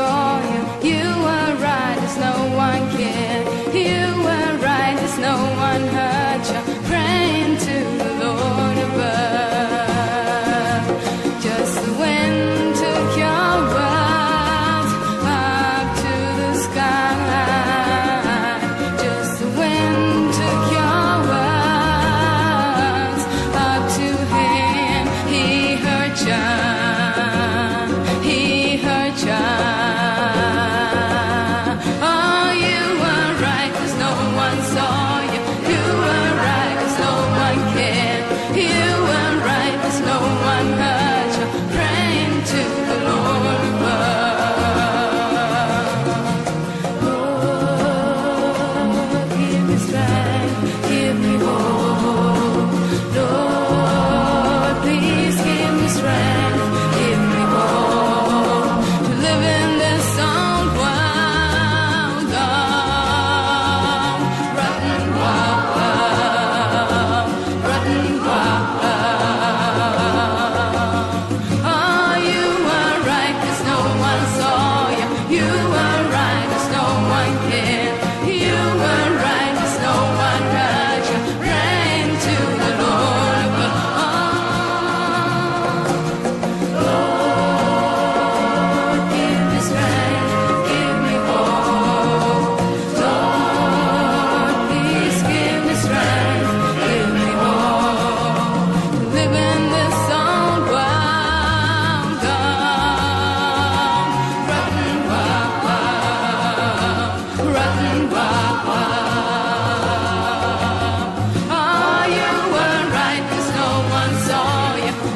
saw you. You were right, there's no one here. You were right, there's no one hurt.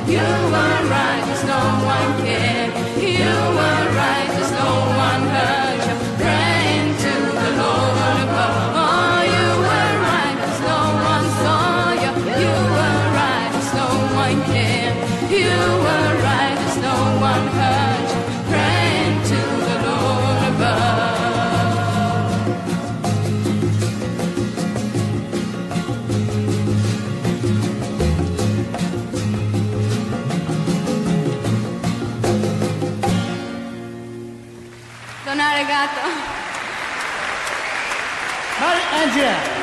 you. Were right, cause no one cared. You were no one heard you. Praying to the Lord above. Oh, you were no one saw you. You were no one cared. You were no one heard. mare, gatto. Mare, Angela.